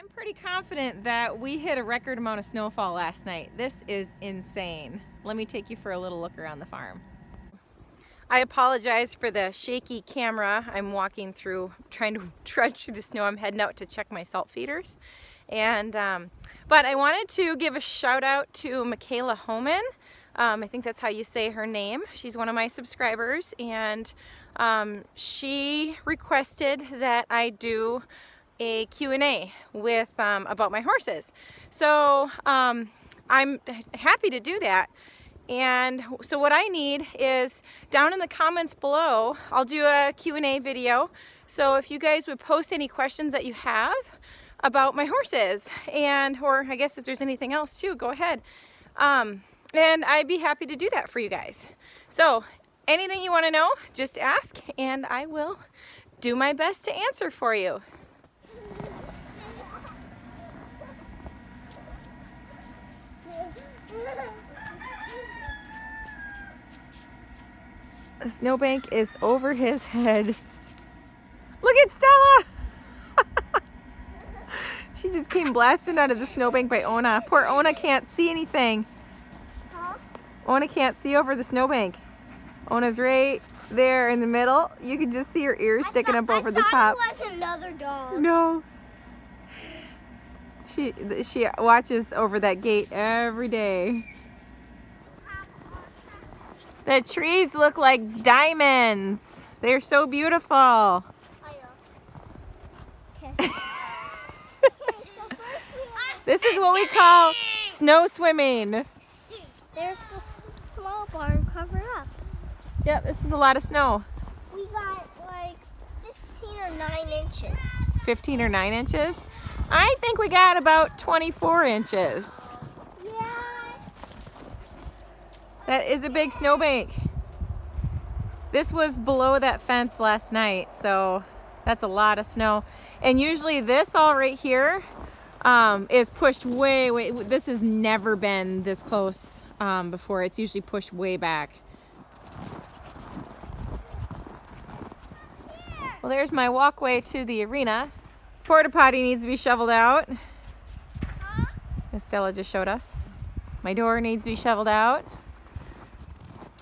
I'm pretty confident that we hit a record amount of snowfall last night. This is insane. Let me take you for a little look around the farm. I apologize for the shaky camera. I'm walking through, trying to trudge through the snow. I'm heading out to check my salt feeders. And, um, but I wanted to give a shout out to Michaela Homan. Um, I think that's how you say her name. She's one of my subscribers and um, she requested that I do a Q&A with um, about my horses. So um, I'm happy to do that. And so what I need is down in the comments below, I'll do a Q&A video. So if you guys would post any questions that you have about my horses and, or I guess if there's anything else too, go ahead. Um, and I'd be happy to do that for you guys. So anything you want to know, just ask and I will do my best to answer for you. The snowbank is over his head. Look at Stella! she just came blasting out of the snowbank by Ona. Poor Ona can't see anything. Huh? Ona can't see over the snowbank. Ona's right there in the middle. You can just see her ears sticking up over the top. it was another dog. No. She she watches over that gate every day. The trees look like diamonds. They're so beautiful. this is what we call snow swimming. There's the small barn covered up. Yep, this is a lot of snow. We got like 15 or 9 inches. 15 or 9 inches? I think we got about 24 inches. Yeah. That is a big snowbank. This was below that fence last night, so that's a lot of snow. And usually this all right here um, is pushed way, way, this has never been this close um, before. It's usually pushed way back. Well, there's my walkway to the arena. Porta potty needs to be shoveled out. As Stella just showed us. My door needs to be shoveled out.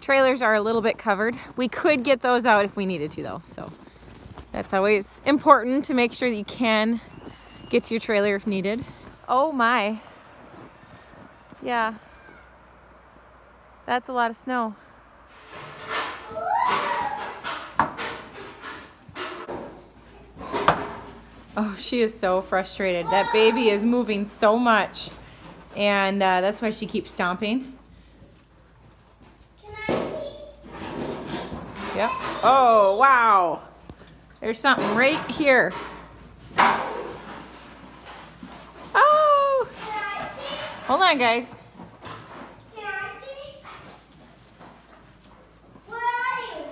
Trailers are a little bit covered. We could get those out if we needed to though, so that's always important to make sure that you can get to your trailer if needed. Oh my. Yeah. That's a lot of snow. Oh, she is so frustrated. That baby is moving so much. And uh, that's why she keeps stomping. Can I see? Yep. Oh, wow. There's something right here. Oh! Hold on, guys. Where are you?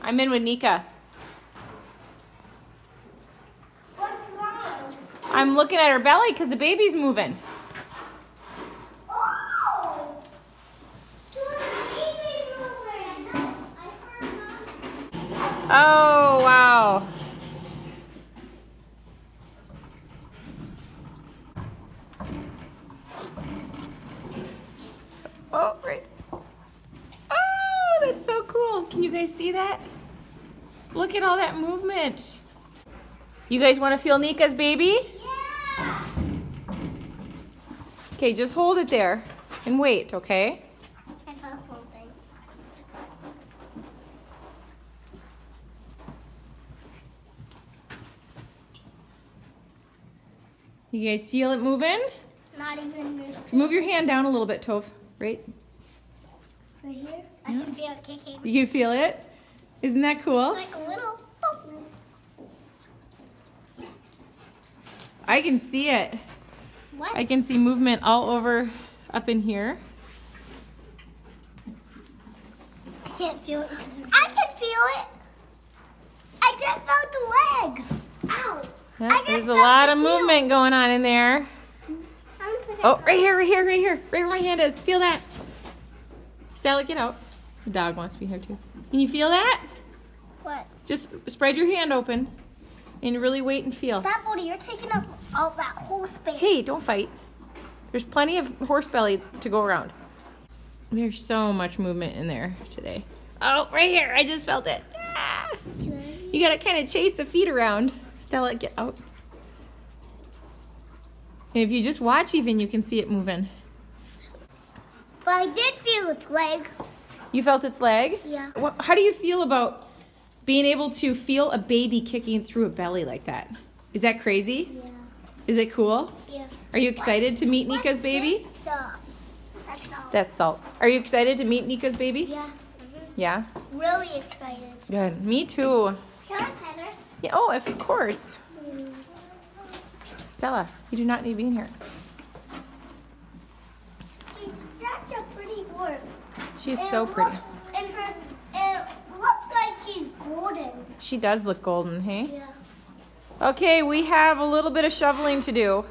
I'm in with Nika. What's wrong? I'm looking at her belly because the baby's moving. Oh, wow. Oh, right. Oh, that's so cool. Can you guys see that? Look at all that movement. You guys want to feel Nika's baby? Yeah. Okay, just hold it there and wait, okay? You guys feel it moving? Not even Move your hand down a little bit, Tove. Right? Right here? I can feel it kicking. You can feel it? Isn't that cool? It's like a little I can see it. What? I can see movement all over up in here. I can't feel it. I can feel it. I just felt the leg. Ow. Yeah, there's a lot of movement going on in there. Oh, right here, right here, right here. Right where my hand is. Feel that. Stella, get out. The dog wants to be here too. Can you feel that? What? Just spread your hand open. And really wait and feel. Stop, Bodie. You're taking up all that whole space. Hey, don't fight. There's plenty of horse belly to go around. There's so much movement in there today. Oh, right here. I just felt it. Ah. You gotta kind of chase the feet around. Stella, get out. And if you just watch even, you can see it moving. But I did feel its leg. You felt its leg? Yeah. What, how do you feel about being able to feel a baby kicking through a belly like that? Is that crazy? Yeah. Is it cool? Yeah. Are you excited to meet Nika's What's baby? That's all. That's salt. Are you excited to meet Nika's baby? yeah. Mm-hmm. Yeah. Really excited. Good. Me too. Can I pet her? Yeah, oh, of course. Stella, you do not need to be in here. She's such a pretty horse. She's And so pretty. looks- And her, it looks like she's golden. She does look golden, hey? Yeah. Okay, we have a little bit of shoveling to do.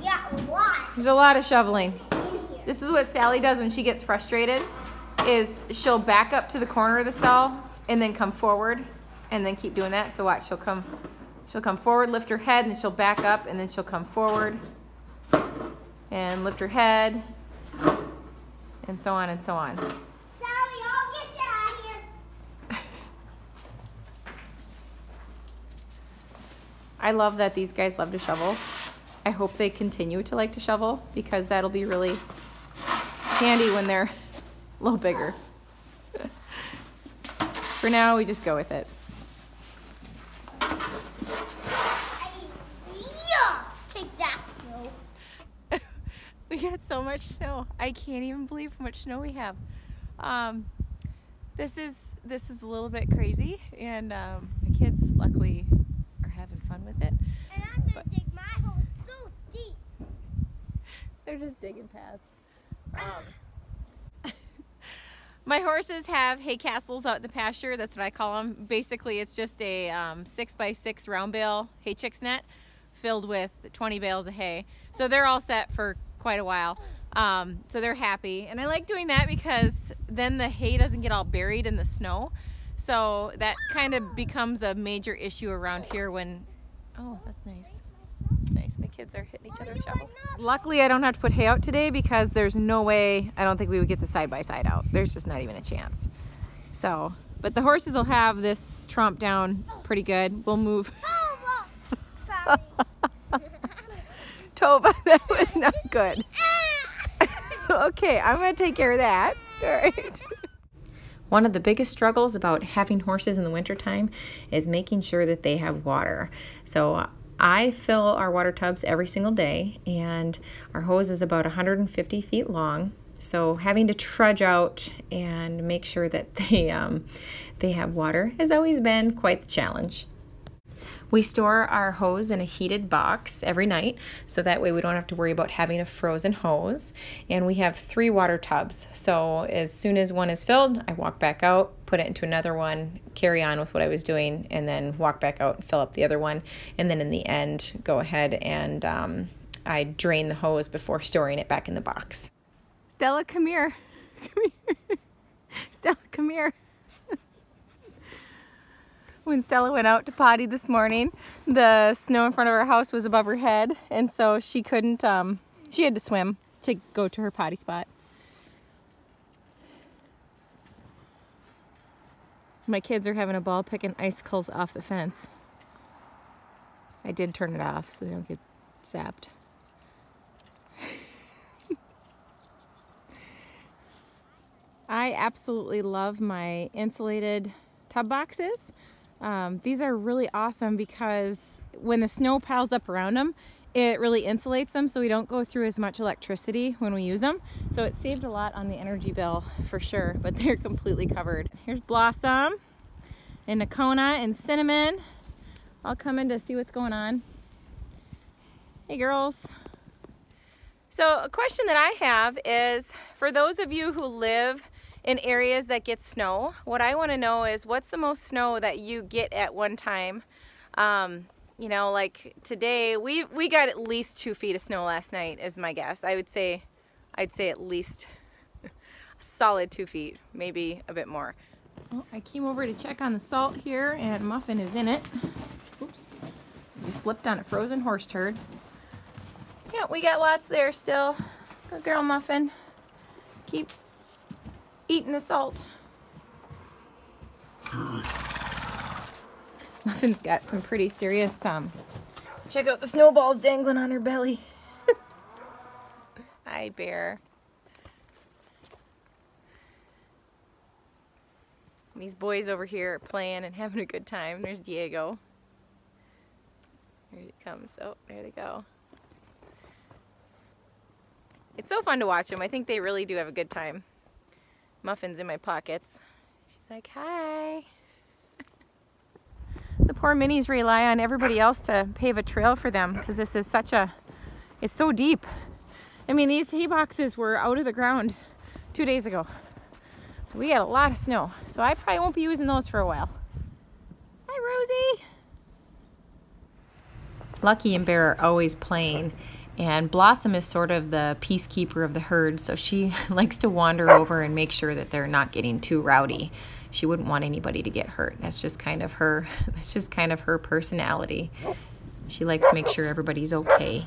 Yeah, a lot There's a lot of shoveling. This is what Sally does when she gets frustrated is she'll back up to the corner of the stall and then come forward and then keep doing that. So watch, she'll come she'll come forward, lift her head, and she'll back up and then she'll come forward and lift her head and so on and so on. Sally, I'll get you out of here. I love that these guys love to shovel. I hope they continue to like to shovel because that'll be really handy when they're a little bigger. For now, we just go with it. Yeah, take that snow. we got so much snow. I can't even believe how much snow we have. Um, this is this is a little bit crazy, and um, the kids luckily with it. And I'm gonna But- dig my hole so deep. They're just digging paths. Um, my horses have hay castles out in the pasture. That's what I call them. Basically, it's just a um, six by six round bale Hay Chix net filled with 20 bales of hay. So they're all set for quite a while. Um, so they're happy. And I like doing that because then the hay doesn't get all buried in the snow. So that kind of becomes a major issue around here when, oh, that's nice. That's nice. My kids are hitting each other with shovels. Luckily, I don't have to put hay out today because there's no way, I don't think we would get the side by side out. There's just not even a chance. So, but the horses will have this tromp down pretty good. We'll move. Sorry. Tova, that was not good. okay, I'm going to take care of that. All right. One of the biggest struggles about having horses in the wintertime is making sure that they have water. So I fill our water tubs every single day, and our hose is about 150 feet long. So having to trudge out and make sure that they um, they have water has always been quite the challenge. We store our hose in a heated box every night so that way we don't have to worry about having a frozen hose. And we have three water tubs. So as soon as one is filled, I walk back out, put it into another one, carry on with what I was doing, and then walk back out and fill up the other one. And then in the end, go ahead and um, I drain the hose before storing it back in the box. Stella, come here. Come here. Stella, come here when Stella went out to potty this morning, the snow in front of her house was above her head, and so she couldn't, um, she had to swim to go to her potty spot. My kids are having a ball picking icicles off the fence. I did turn it off so they don't get zapped. I absolutely love my insulated tub boxes. Um, these are really awesome because when the snow piles up around them, it really insulates them so we don't go through as much electricity when we use them. So it saved a lot on the energy bill for sure, but they're completely covered. Here's Blossom and Nakona and Cinnamon. I'll come in to see what's going on. Hey girls. So a question that I have is for those of you who live in areas that get snow, what I want to know is what's the most snow that you get at one time? Um, you know, like today we we got at least two feet of snow last night, is my guess. I would say, I'd say at least a solid two feet, maybe a bit more. Well, I came over to check on the salt here, and Muffin is in it. Oops. You slipped on a frozen horse turd. Yeah, we got lots there still. Good girl, Muffin. Keep eating the salt. Muffin's got some pretty serious, um, check out the snowballs dangling on her belly. Hi, bear. These boys over here are playing and having a good time. There's Diego. Here he comes. Oh, there they go. It's so fun to watch them. I think they really do have a good time. Muffin's in my pockets. She's like, hi. the poor minis rely on everybody else to pave a trail for them because this is such a, it's so deep. I mean, these hay boxes were out of the ground two days ago. So we got a lot of snow. So I probably won't be using those for a while. Hi, Rosie. Lucky and Bear are always playing and Blossom is sort of the peacekeeper of the herd, so she likes to wander over and make sure that they're not getting too rowdy. She wouldn't want anybody to get hurt. That's just kind of her that's just kind of her personality. She likes to make sure everybody's okay.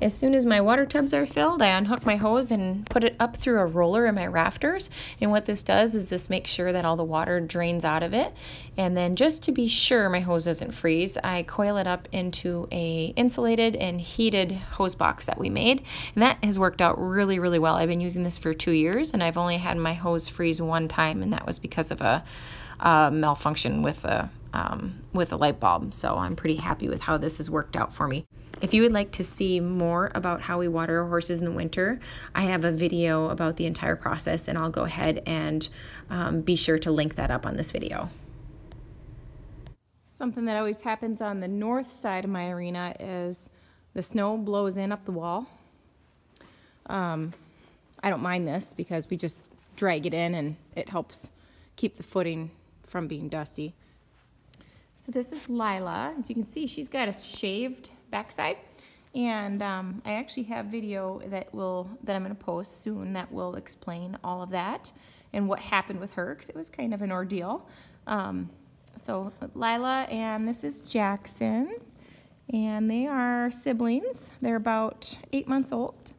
As soon as my water tubs are filled, I unhook my hose and put it up through a roller in my rafters. And what this does is this makes sure that all the water drains out of it. And then just to be sure my hose doesn't freeze, I coil it up into a insulated and heated hose box that we made. And that has worked out really, really well. I've been using this for two years and I've only had my hose freeze one time and that was because of a, a malfunction with a um, with a light bulb. So I'm pretty happy with how this has worked out for me. If you would like to see more about how we water our horses in the winter, I have a video about the entire process and I'll go ahead and um, be sure to link that up on this video. Something that always happens on the north side of my arena is the snow blows in up the wall. Um, I don't mind this because we just drag it in and it helps keep the footing from being dusty. So this is Lila. As you can see, she's got a shaved backside. And um, I actually have video that will that I'm going to post soon that will explain all of that and what happened with her because it was kind of an ordeal. Um, so Lila and this is Jackson, and they are siblings. They're about eight months old,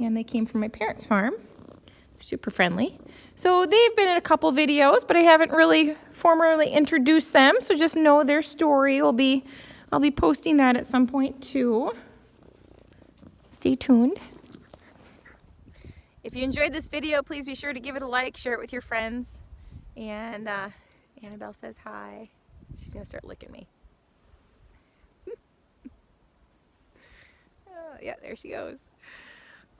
and they came from my parents' farm. Super friendly. So they've been in a couple videos, but I haven't really formally introduced them. So just know their story will be I'll be posting that at some point too. Stay tuned. If you enjoyed this video, please be sure to give it a like, share it with your friends. And uh, Annabelle says hi. She's gonna start licking me. oh, yeah, there she goes.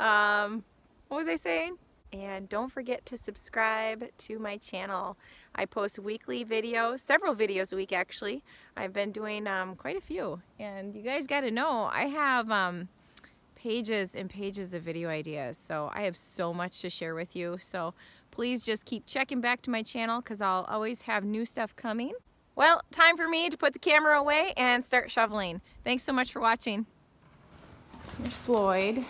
Um, what was I saying? And don't forget to subscribe to my channel. I post weekly videos, several videos a week actually. I've been doing um, quite a few. And you guys got to know, I have um, pages and pages of video ideas. So I have so much to share with you. So please just keep checking back to my channel because I'll always have new stuff coming. Well, time for me to put the camera away and start shoveling. Thanks so much for watching. Here's Floyd.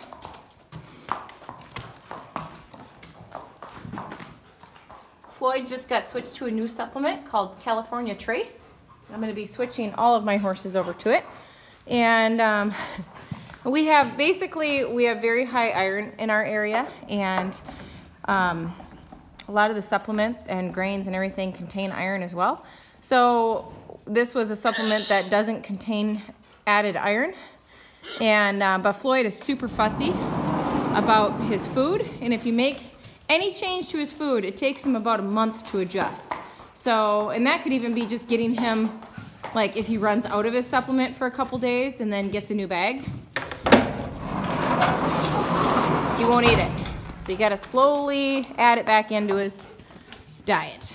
Floyd just got switched to a new supplement called California Trace. I'm going to be switching all of my horses over to it. And um, we have, basically, we have very high iron in our area. And um, a lot of the supplements and grains and everything contain iron as well. So this was a supplement that doesn't contain added iron. And uh, but Floyd is super fussy about his food. And if you make any change to his food, it takes him about a month to adjust. So, and that could even be just getting him, like if he runs out of his supplement for a couple days and then gets a new bag, he won't eat it. So you gotta slowly add it back into his diet.